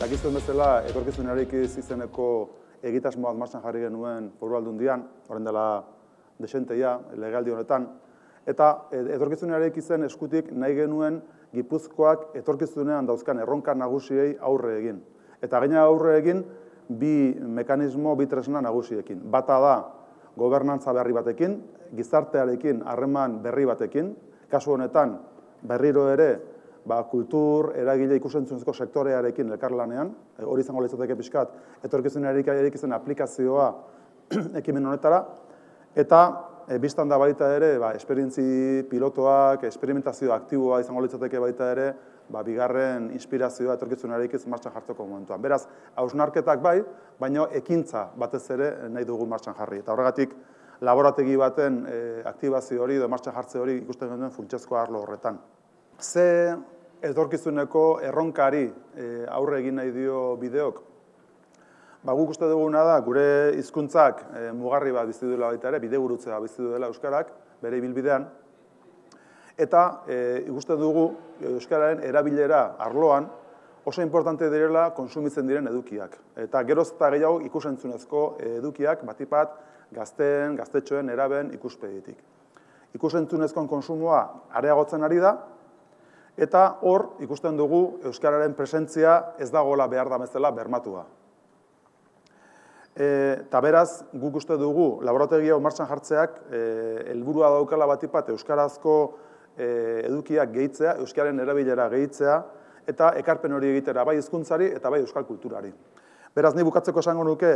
Dakizuen bezala, etorkizunarik izeneko egitasmoak martxan jarri genuen foru aldundian, horren dela desenteia, legaldi honetan, eta etorkizunarik izen eskutik nahi genuen Gipuzkoak etorkizunean dauzkan erronka nagusiei aurre egin. Eta gaina aurre egin, bi mekanismo, bi tresna nagusiekin. Bata da, gobernantza berri batekin, gizartearekin harreman berri batekin, kasu honetan berriro ere ba, kultur eragile ikusentzunezko sektorearekin elkarlanean, e, hori izango litzateke pixkat, etorkizun erik izan aplikazioa ekimen honetara, eta e, biztan da baita ere, ba, esperientzi pilotoak, esperimentazio aktiboa izango litzateke baita ere, ba, bigarren inspirazioa etorkizun ez martxan jartzeko momentuan. Beraz, hausnarketak bai, baina ekintza batez ere nahi dugu martxan jarri. Eta horregatik, laborategi baten e, aktibazio hori edo martxan jartze hori ikusten genuen funtsezko arlo horretan. Ze etorkizuneko erronkari e, aurre egin nahi dio bideok? Ba, guk uste duguna da, gure hizkuntzak e, mugarri bat bizi duela baita ere, bide gurutzea bizi duela Euskarak, bere ibilbidean, eta e, ikusten dugu Euskararen erabilera arloan oso importante direla konsumitzen diren edukiak. Eta geroz eta gehiago ikusentzunezko edukiak, batipat, gazteen, gaztetxoen, eraben ikuspegitik. Ikusentzunezkoen konsumoa areagotzen ari da, eta hor ikusten dugu Euskararen presentzia ez dagoela behar da bezala bermatua. E, eta beraz, guk uste dugu, laborategia martxan jartzeak, e, helburua daukala batipat Euskarazko e, edukiak gehitzea, Euskaren erabilera gehitzea, eta ekarpen hori egitera bai hizkuntzari eta bai euskal kulturari. Beraz, ni bukatzeko esango nuke,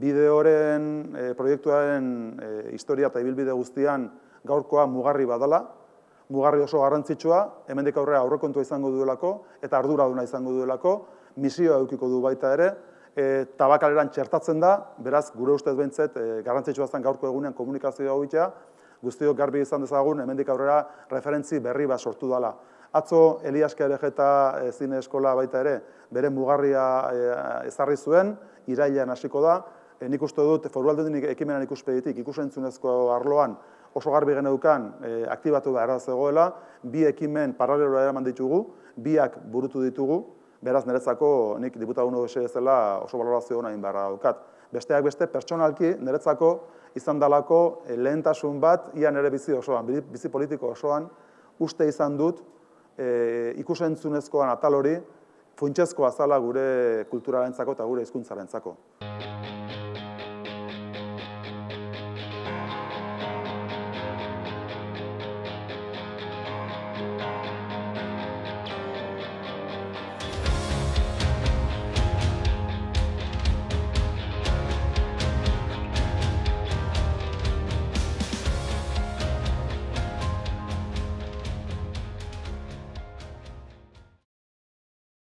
bideoren e, proiektuaren e, historia eta ibilbide guztian gaurkoa mugarri badala, mugarri oso garrantzitsua, hemendik aurrea aurrekontua izango duelako eta arduraduna izango duelako, misioa edukiko du baita ere, e, tabakaleran txertatzen da, beraz, gure ustez behintzet, e, garrantzitsua zen gaurko egunean komunikazioa hoitea, guztiok garbi izan dezagun, hemendik aurrera referentzi berri bat sortu dela. Atzo, Eliaske ere e, zine eskola baita ere, bere mugarria e, ezarri zuen, irailean hasiko da, e, nik uste dut, foru aldetik ekimenan ikuspegitik, ikusentzunezko arloan, oso garbi geneukan e, aktibatu da errazegoela, bi ekimen paraleloa eraman ditugu, biak burutu ditugu, beraz niretzako nik diputaguno bese ezela oso valorazio hona inbarra daukat. Besteak beste, pertsonalki niretzako izan dalako e, lehentasun bat, ia nere bizi osoan, bizi politiko osoan, uste izan dut e, ikusentzunezkoan atal hori, funtsezko azala gure kulturarentzako eta gure hizkuntzarentzako.